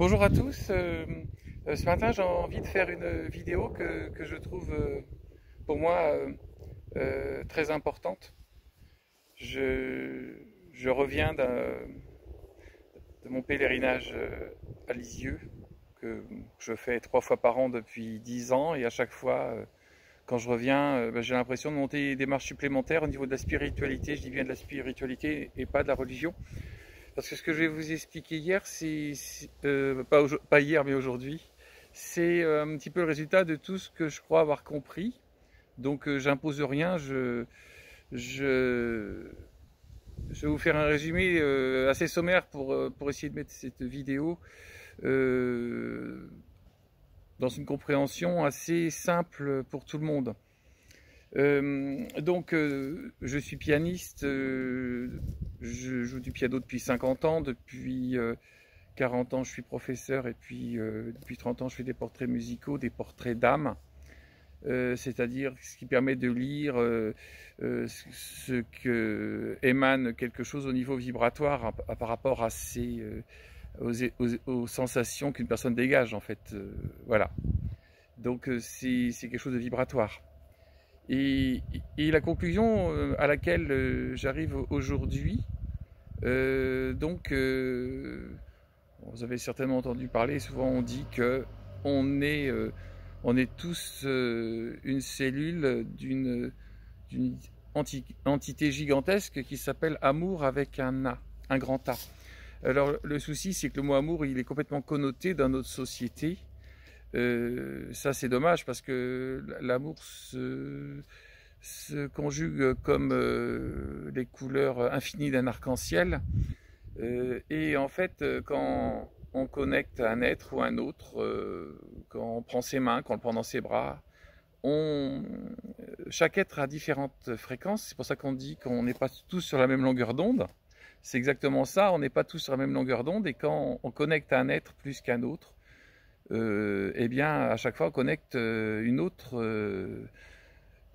Bonjour à tous, euh, euh, ce matin j'ai envie de faire une vidéo que, que je trouve euh, pour moi très importante. Je, je reviens de mon pèlerinage à Lisieux que je fais trois fois par an depuis dix ans et à chaque fois quand je reviens ben, j'ai l'impression de monter des marches supplémentaires au niveau de la spiritualité, je dis bien de la spiritualité et pas de la religion. Parce que ce que je vais vous expliquer hier, c'est euh, pas, hier mais aujourd'hui, c'est euh, un petit peu le résultat de tout ce que je crois avoir compris. Donc euh, j'impose rien, je, vais vous faire un résumé assez sommaire pour, essayer de mettre cette vidéo dans une compréhension assez simple pour tout le monde. Donc, je suis pianiste, je joue du piano depuis 50 ans, depuis 40 ans je suis professeur et puis depuis 30 ans je fais des portraits musicaux, des portraits d'âme, c'est-à-dire ce qui permet de lire ce que émane quelque chose au niveau vibratoire par rapport à aux, aux, sensations qu'une personne dégage en fait. voilà. Donc c'est quelque chose de vibratoire. Et, la conclusion euh, à laquelle euh, j'arrive aujourd'hui, euh, donc, vous avez certainement entendu parler, souvent on dit que on est, on est tous une cellule d'une entité gigantesque qui s'appelle amour avec un A, un grand A. Alors le souci, c'est que le mot amour, il est complètement connoté dans notre société euh, ça, c'est dommage parce que l'amour se, conjugue comme euh, les couleurs infinies d'un arc-en-ciel. Euh, et en fait, quand on connecte un être ou un autre, quand on prend ses mains, quand on le prend dans ses bras, chaque être a différentes fréquences. C'est pour ça qu'on dit qu'on n'est pas tous sur la même longueur d'onde. C'est exactement ça, on n'est pas tous sur la même longueur d'onde. Et quand on connecte un être plus qu'un autre, euh, eh bien, à chaque fois, on connecte euh, une autre, euh,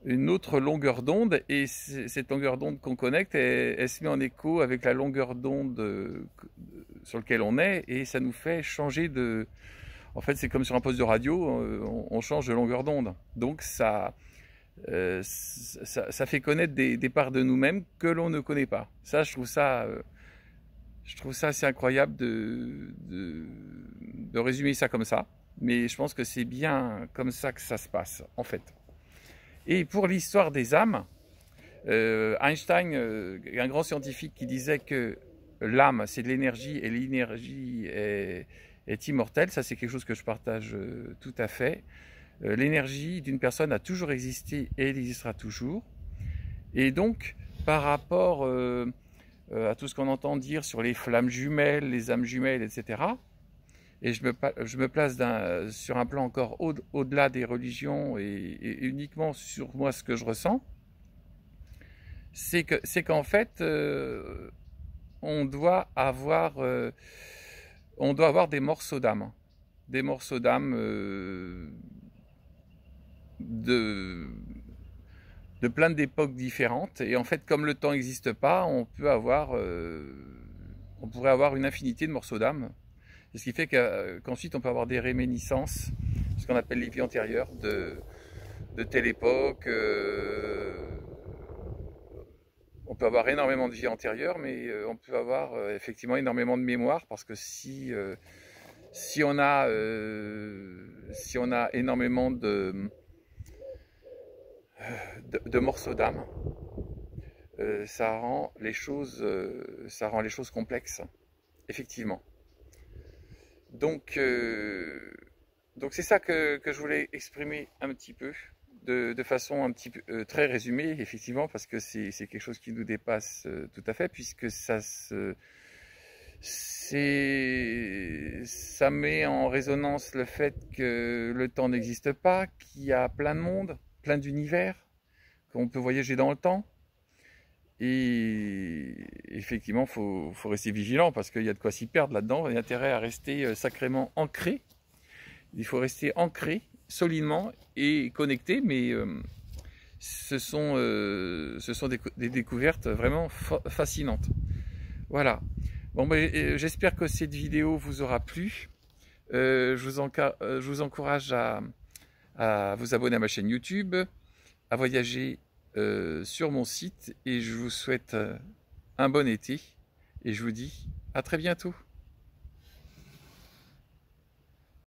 une autre longueur d'onde, et cette longueur d'onde qu'on connecte, elle, se met en écho avec la longueur d'onde sur laquelle on est, et ça nous fait changer de... En fait, c'est comme sur un poste de radio, on, change de longueur d'onde. Donc, ça, ça, fait connaître des, parts de nous-mêmes que l'on ne connaît pas. Ça, je trouve ça je trouve ça assez incroyable de, de, résumer ça comme ça, mais je pense que c'est bien comme ça que ça se passe, en fait. Et pour l'histoire des âmes, euh, Einstein, euh, un grand scientifique qui disait que l'âme, c'est de l'énergie et l'énergie est, est, immortelle, ça c'est quelque chose que je partage euh, tout à fait. l'énergie d'une personne a toujours existé et elle existera toujours. Et donc, par rapport euh, à tout ce qu'on entend dire sur les flammes jumelles, les âmes jumelles, etc. Et je me, place sur un plan encore au-delà des religions et, uniquement sur moi ce que je ressens. C'est qu'en fait, euh, euh, on doit avoir des morceaux d'âme, des morceaux d'âme de de plein d'époques différentes. Et en fait, comme le temps n'existe pas, on peut avoir, euh, on pourrait avoir une infinité de morceaux d'âme. Ce qui fait euh, qu'ensuite, on peut avoir des réminiscences, ce qu'on appelle les vies antérieures de, de telle époque. Euh, on peut avoir énormément de vies antérieures, mais on peut avoir effectivement énormément de mémoire parce que si, si, on, a, si on a énormément de de, morceaux d'âme, euh, ça rend les choses, euh, ça rend les choses complexes, effectivement. Donc, euh, c'est ça que, je voulais exprimer un petit peu, de, façon un petit très résumée, effectivement, parce que c'est quelque chose qui nous dépasse tout à fait, puisque ça ça met en résonance le fait que le temps n'existe pas, qu'il y a plein de monde, plein d'univers, qu'on peut voyager dans le temps. Et effectivement, il faut, rester vigilant parce qu'il y a de quoi s'y perdre là-dedans. Il y a intérêt à rester euh, sacrément ancré. Il faut rester ancré solidement et connecté, mais euh, ce sont, euh, ce sont des, découvertes vraiment fascinantes. Voilà. Bon, ben, j'espère que cette vidéo vous aura plu. je, vous je, vous encourage à, à, vous abonner à ma chaîne YouTube, à voyager sur mon site et je vous souhaite un bon été et je vous dis à très bientôt.